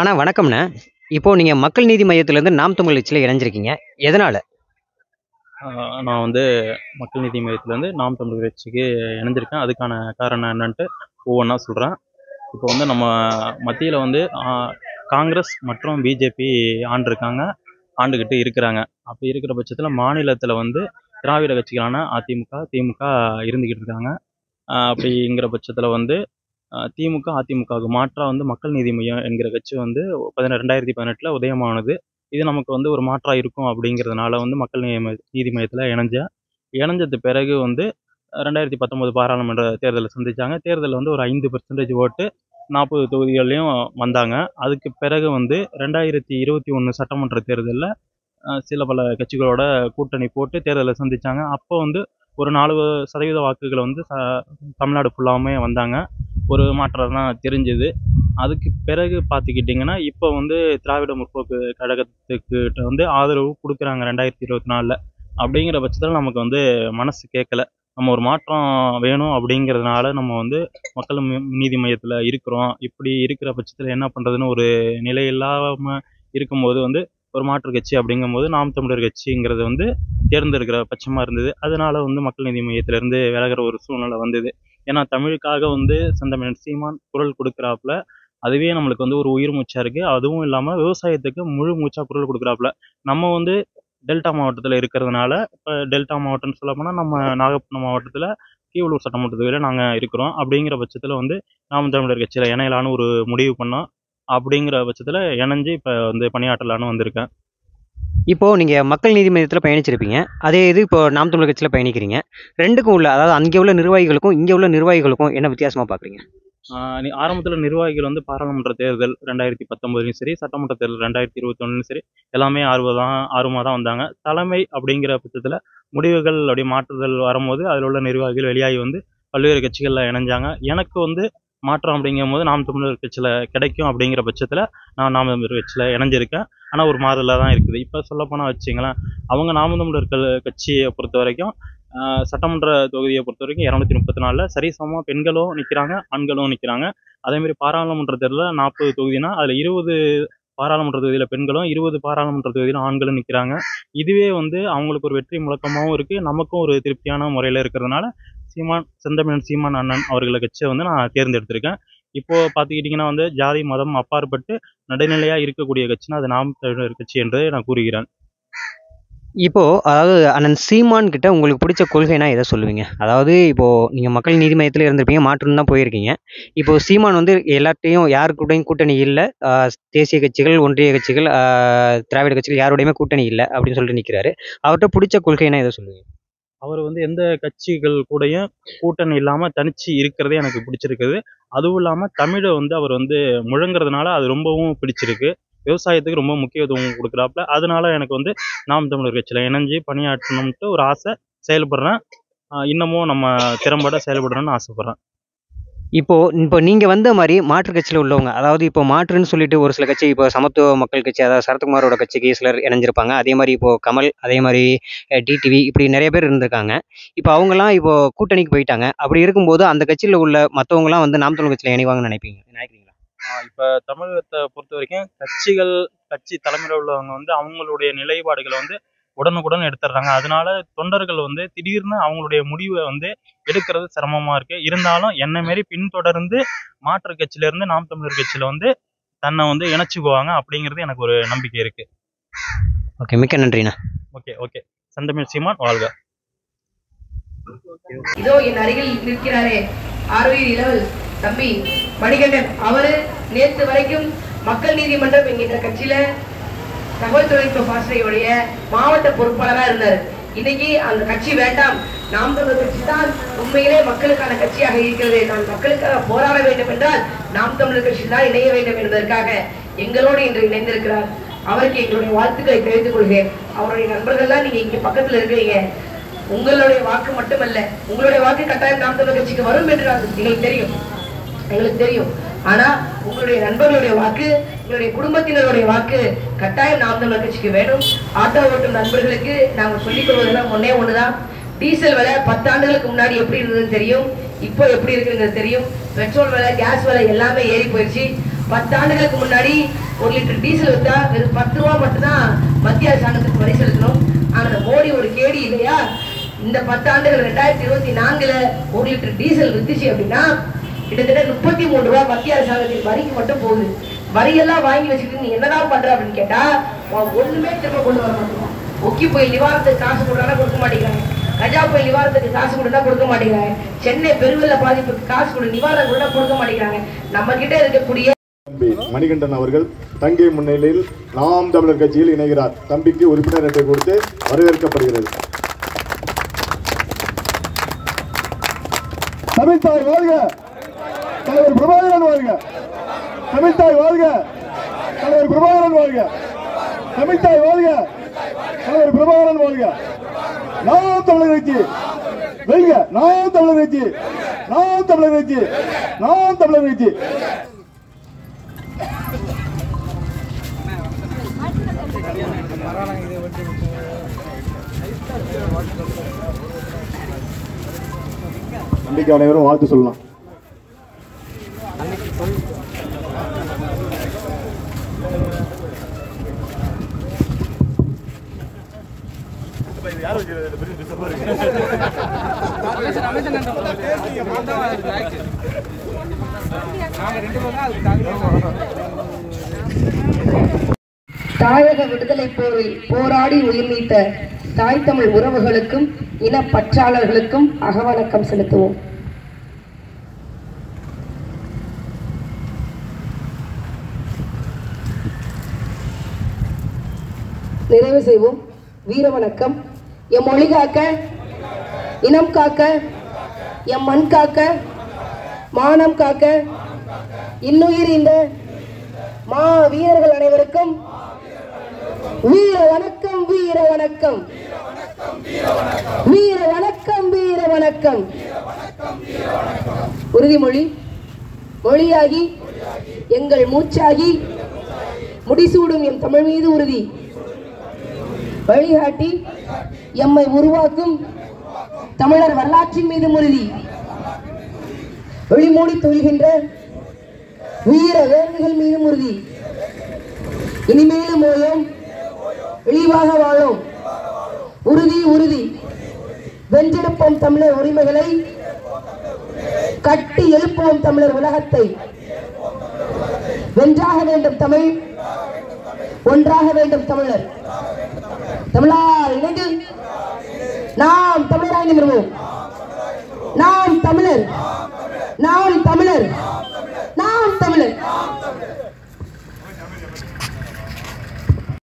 அண்ணா வணக்கம்ண்ணே. இப்போ நீங்க மக்கள் நீதி மையத்திலேருந்து நாம் தமிழ் கட்சியில் இணைஞ்சிருக்கீங்க. எதனால? நான் வந்து மக்கள் நீதி மையத்துலேருந்து நாம் தமிழர் கட்சிக்கு இணைஞ்சிருக்கேன். அதுக்கான காரணம் என்னன்ட்டு ஒவ்வொன்றா சொல்கிறேன் இப்போ வந்து நம்ம மத்தியில் வந்து காங்கிரஸ் மற்றும் பிஜேபி ஆண்டிருக்காங்க. ஆண்டுக்கிட்டு இருக்கிறாங்க. அப்படி இருக்கிற பட்சத்தில் மாநிலத்தில் வந்து திராவிட கட்சிகளான அதிமுக திமுக இருந்துக்கிட்டு இருக்காங்க. அப்படிங்கிற பட்சத்தில் வந்து திமுக அதிமுகவுக்கு மாற்றாக வந்து மக்கள் நீதி மையம் என்கிற கட்சி வந்து பதின ரெண்டாயிரத்தி பதினெட்டில் உதயமானது. இது நமக்கு வந்து ஒரு மாற்றாக இருக்கும் அப்படிங்கிறதுனால வந்து மக்கள் நீதி நீதி மையத்தில் இணைஞ்சேன் இணைஞ்சது பிறகு வந்து ரெண்டாயிரத்தி பத்தொம்போது பாராளுமன்ற தேர்தலை சந்தித்தாங்க தேர்தலில் வந்து ஒரு ஐந்து பர்சன்டேஜ் ஓட்டு நாற்பது தொகுதிகள்லையும் வந்தாங்க. அதுக்கு பிறகு வந்து ரெண்டாயிரத்தி இருபத்தி ஒன்று சட்டமன்ற தேர்தலில் சில பல கட்சிகளோட கூட்டணி போட்டு தேர்தலை சந்தித்தாங்க அப்போ வந்து ஒரு நாலு சதவீத வாக்குகள் வந்து ச- தமிழ்நாடு ஃபுல்லாவுமே வந்தாங்க. ஒரு மாற்றம் தான் தெரிஞ்சுது. அதுக்கு பிறகு பார்த்துக்கிட்டிங்கன்னா இப்போ வந்து திராவிட முற்போக்கு கழகத்துக்கிட்ட வந்து ஆதரவு கொடுக்குறாங்க ரெண்டாயிரத்தி இருபத்தி நாலில். அப்படிங்கிற பட்சத்தில் நமக்கு வந்து மனசு கேட்கல நம்ம ஒரு மாற்றம் வேணும் அப்படிங்கிறதுனால நம்ம வந்து மக்கள் நீதி மையத்தில் இருக்கிறோம். இப்படி இருக்கிற பட்சத்தில் என்ன பண்ணுறதுன்னு ஒரு நிலை இல்லாமல் இருக்கும்போது வந்து ஒரு மாற்று கட்சி அப்படிங்கும்போது நாம் தமிழர் கட்சிங்கிறது வந்து தேர்ந்தெடுக்கிற பட்சமாக இருந்தது. அதனால வந்து மக்கள் நீதி மையத்திலேருந்து விலகிற ஒரு சூழ்நிலை வந்தது. ஏன்னா தமிழுக்காக வந்து செந்தமிழன் சீமான் குரல் கொடுக்குறாப்புல அதுவே நம்மளுக்கு வந்து ஒரு உயிர் மூச்சா இருக்கு. அதுவும் இல்லாமல் விவசாயத்துக்கு முழு மூச்சா குரல் கொடுக்குறாப்புல. நம்ம வந்து டெல்டா மாவட்டத்தில் இருக்கிறதுனால இப்போ டெல்டா மாவட்டம்னு சொல்ல போனால் நம்ம நாகப்பட்டினம் மாவட்டத்தில் கீவலூர் சட்டமன்ற தொகுதியில் நாங்கள் இருக்கிறோம். அப்படிங்கிற பட்சத்தில் வந்து நாம் தமிழர் கட்சியில் இணையலான்னு ஒரு முடிவு பண்ணோம். அப்படிங்கிற பட்சத்தில் இணைஞ்சு இப்போ வந்து பணியாற்றலான்னு வந்திருக்கேன். இப்போ நீங்க மக்கள் நீதி மையத்தில் பயணிச்சிருப்பீங்க. அதே இது இப்போ நாம் தமிழர் கட்சியில் பயணிக்கிறீங்க. ரெண்டுக்கும் உள்ள அதாவது அங்கே உள்ள நிர்வாகிகளுக்கும் இங்கே உள்ள நிர்வாகிகளுக்கும் என்ன வித்தியாசமா பார்க்குறீங்க ஆரம்பத்தில் நிர்வாகிகள் வந்து பாராளுமன்ற தேர்தல் ரெண்டாயிரத்தி பத்தொம்போதுலையும் சரி சட்டமன்ற தேர்தல் ரெண்டாயிரத்தி இருபத்தொன்னுலையும் சரி எல்லாமே ஆர்வம் ஆர்வமாக தான் வந்தாங்க. தலைமை அப்படிங்கிற பட்சத்தில் முடிவுகள் அப்படி மாற்றுதல் வரும்போது அதில் உள்ள நிர்வாகிகள் வெளியாகி வந்து பல்வேறு கட்சிகளில் இணைஞ்சாங்க. எனக்கு வந்து மாற்றம் அப்படிங்கும் போது நாம் தமிழர் கட்சியில் கிடைக்கும் அப்படிங்கிற பட்சத்தில் நான் நாம் தமிழர் கட்சியில் இணைஞ்சிருக்கேன். ஆனால் ஒரு மாறுதலாக தான் இருக்குது. இப்போ சொல்லப்போனால் வச்சிங்களேன் அவங்க நாம் தமிழர் க- கட்சியை பொறுத்த வரைக்கும் சட்டமன்ற தொகுதியை பொறுத்த வரைக்கும் இரநூத்தி முப்பத்தி நாலில் சரிசமமாக பெண்களும் நிற்கிறாங்க ஆண்களும் நிற்கிறாங்க அதேமாரி பாராளுமன்ற தேர்தலில் நாற்பது தொகுதினா அதில் இருபது பாராளுமன்ற தொகுதியில் பெண்களும் இருபது பாராளுமன்ற தொகுதியில் ஆண்களும் நிற்கிறாங்க இதுவே வந்து அவங்களுக்கு ஒரு வெற்றி முழக்கமாகவும் இருக்குது நமக்கும் ஒரு திருப்தியான முறையில் இருக்கிறதுனால சீமான் செந்தமிழன் சீமான் அண்ணன் அவர்களை கட்சியை வந்து நான் தேர்ந்தெடுத்திருக்கேன். இப்போ பார்த்துக்கிட்டிங்கன்னா வந்து ஜாதி மதம் அப்பாற்பட்டு நடுநிலையாக இருக்கக்கூடிய கட்சினா அது நாம் தமிழர் கட்சி என்று நான் கூறுகிறேன். இப்போ அதாவது அண்ணன் சீமான் கிட்ட உங்களுக்கு பிடிச்ச கொள்கைனா எதை சொல்லுவீங்க? அதாவது இப்போ நீங்க மக்கள் நீதி மையத்தில் இருந்திருப்பீங்க மாற்றுன்னு தான் போயிருக்கீங்க. இப்போ சீமான் வந்து எல்லார்ட்டையும் யாரு கூடயும் கூட்டணி இல்லை. தேசிய கட்சிகள் ஒன்றிய கட்சிகள் திராவிட கட்சிகள் யாருடையுமே கூட்டணி இல்லை அப்படின்னு சொல்லிட்டு நிற்கிறாரு அவர்கிட்ட பிடிச்ச கொள்கைனா எதை சொல்லுவீங்க? அவர் வந்து எந்த கட்சிகள் கூடயும் கூட்டணி இல்லாமல் தனிச்சு இருக்கிறதே எனக்கு பிடிச்சிருக்குது. அதுவும் இல்லாமல் தமிழை வந்து அவர் வந்து முழங்குறதுனால அது ரொம்பவும் பிடிச்சிருக்கு. விவசாயத்துக்கு ரொம்ப முக்கியத்துவம் கொடுக்குறாப்புல. அதனால எனக்கு வந்து நாம் தமிழர் கட்சியில் இணைஞ்சு பணியாற்றணும்ட்டு ஒரு ஆசை செயல்படுறேன். இன்னமும் நம்ம திறம்பட செயல்படணும்னு ஆசைப்பட்றேன். இப்போ இப்போ நீங்க வந்த மாதிரி மாற்று கட்சியில் உள்ளவங்க அதாவது இப்போ மாற்றுன்னு சொல்லிட்டு ஒரு சில கட்சி இப்போ சமத்துவ மக்கள் கட்சி அதாவது சரத்குமாரோட கட்சிக்கு சிலர் இணைஞ்சிருப்பாங்க. அதே மாதிரி இப்போ கமல் அதே மாதிரி டிடிவி இப்படி நிறைய பேர் இருந்திருக்காங்க. இப்போ அவங்கலாம் இப்போ கூட்டணிக்கு போயிட்டாங்க. அப்படி இருக்கும்போது அந்த கட்சியில் உள்ள மற்றவங்கலாம் வந்து நாம் தமிழ் கட்சியில் இணைவாங்கன்னு நினைப்பீங்க? நினைக்கிறீங்களா? இப்போ தமிழகத்தை பொறுத்த வரைக்கும் கட்சிகள் கட்சி தலைமையில் உள்ளவங்க வந்து அவங்களுடைய நிலைப்பாடுகளை வந்து உடனுக்குடன் எடுத்துடுறாங்க. அதனால தொண்டர்கள் வந்து திடீர்னு அவங்களுடைய முடிவை வந்து எடுக்கிறது சிரமமா இருக்கு. இருந்தாலும் என்ன மாரி பின்தொடர்ந்து மாற்று கட்சியில இருந்து நாம் தமிழர் கட்சியில வந்து தன்னை வந்து இணைச்சுக்குவாங்க அப்படிங்கிறது எனக்கு ஒரு நம்பிக்கை இருக்கு. ஓகே மிக்க நன்றிண்ணா. Okay okay. செந்தமிழ் சீமான் வாழ்க. இதோ என் அருகில் நிற்கிறாரே ஆரோயில் இளவல் தம்பி மணிகண்டன். அவரு நேற்று வரைக்கும் மக்கள் நீதிமன்றம் என்கின்ற கட்சியில தகவல் தொழில்நுட்ப பாசறையுடைய மாவட்ட பொறுப்பாளராக இருந்தார். இன்னைக்கு அந்த கட்சி வேண்டாம். நாம் தமிழர் கட்சி தான் உண்மையிலே மக்களுக்கான கட்சியாக இருக்கிறது. நான் மக்களுக்காக போராட வேண்டும் என்றால் நாம் தமிழர் கட்சி தான் இணைய வேண்டும் என்பதற்காக எங்களோடு இன்று இணைந்திருக்கிறார். அவருக்கு எங்களுடைய வாழ்த்துக்களை தெரிவித்துக் கொள்கிறேன். அவருடைய நண்பர்கள்லாம் நீங்க இங்க பக்கத்துல இருக்கிறீங்க. உங்களுடைய வாக்கு மட்டுமல்ல உங்களுடைய வாக்கு கட்டாயம் நாம் தமிழர் கட்சிக்கு வரும் என்று எங்களுக்கு தெரியும். எங்களுக்கு தெரியும். ஆனா உங்களுடைய நண்பர்களுடைய வாக்கு எங்களுடைய குடும்பத்தினருடைய வாக்கு கட்டாயம் நாம் தமிழர் கட்சிக்கு வேணும் ஆட்டோ ஓட்டும் நண்பர்களுக்கு நாங்கள் சொல்லிக் கொள்வதெல்லாம் ஒன்னே ஒண்ணுதான். டீசல் விலை பத்தாண்டுகளுக்கு முன்னாடி எப்படி இருந்ததுன்னு தெரியும். இப்போ எப்படி இருக்குங்கிறது தெரியும். பெட்ரோல் விலை கேஸ் விலை எல்லாமே ஏறி போயிடுச்சு. பத்து ஆண்டுகளுக்கு முன்னாடி ஒரு லிட்டர் டீசல் விற்றா வெறும் பத்து ரூபா மட்டும்தான் மத்திய அரசாங்கத்துக்கு வரி செலுத்தணும் ஆனால் மோடி ஒரு கேடி இல்லையா? இந்த பத்து ஆண்டுகள் ரெண்டாயிரத்தி இருபத்தி நான்குல ஒரு லிட்டர் டீசல் வித்துச்சு அப்படின்னா கிட்டத்தட்ட முப்பத்தி மூணு ரூபா மத்திய அரசாங்கத்தின் வரிக்கு மட்டும் போகுது. வரியெல்லாம் வாங்கி வச்சுக்கிட்டு நீ என்னதான் பண்ற அப்படின்னு கேட்டா ஒண்ணுமே திரும்ப கொண்டு வர மாட்டோம் ஒக்கி போய் நிவாரணத்துக்கு காசு கொடுத்தா கொடுக்க மாட்டேங்கிறாங்க. கஜா போய் நிவாரணத்துக்கு காசு கொடுத்தா கொடுக்க மாட்டேங்கிறாங்க. சென்னை பெருவெள்ள பாதிப்புக்கு காசு கொடு நிவாரணம் கொடுத்தா கொடுக்க மாட்டேங்கிறாங்க. நம்ம கிட்ட இருக்கக்கூடிய தம்பி மணிகண்டன் அவர்கள் தங்கை முன்னிலையில் நாம் தமிழர் கட்சியில் இணைகிறார். தம்பிக்கு உறுப்பினர் அட்டை கொடுத்து வரவேற்கப்படுகிறது. தமிழ்தாய் வாழ்க. தலைவர் பிரபாகரன் வாழ்க. தமிழ்தாய் வாழ்க. தலைவர் பிரபாகரன் வாழ்க. தமிழ்தாய் வாழ்க. தலைவர் பிரபாகரன் வாழ்க. நாம் தமிழர் கட்சி. வெல்க. நாம் தமிழர் கட்சி. நாம் தமிழர் கட்சி. நாம் தமிழர் கட்சி. நம்பிக்கை அனைவரும் வாழ்த்து சொல்லலாம். தாயக விடுதலை போரில் போராடி உயிர் நீத்த தாய் தமிழ் உறவுகளுக்கும் இனப்பற்றாளர்களுக்கும் அகவணக்கம் செலுத்துவோம். நிறைவு செய்வோம். வீர வணக்கம். எம் மொழி காக்க இனம் காக்க எம் மண் காக்க மானம் காக்க இன்னுயிர் இந்த மா வீரர்கள் அனைவருக்கும் வீர வணக்கம் வீர வணக்கம். வீர வணக்கம் வீர வணக்கம். உறுதிமொழி மொழியாகி எங்கள் மூச்சாகி முடிசூடும் எம் தமிழ் மீது உறுதி. வழிகாட்டி எம்மை உருவாக்கும் தமிழர் வரலாற்றின் மீது உறுதி வெளிமூடி தொழுகின்ற வீர வேர்கள் மீது உறுதி இனிமேலும் ஓயோம் இழிவாக வாழும். உறுதி உறுதி. வென்றெடுப்போம் தமிழர் உரிமைகளை. கட்டி எழுப்புவோம் தமிழர் உலகத்தை. வென்றாக வேண்டும் தமிழ். ஒன்றாக வேண்டும் தமிழர். தமிழார் இணைந்து நாம் தமிழராய் நிமிர்வோம். நாம் தமிழர். நாம் தமிழர். நாம் தமிழர்.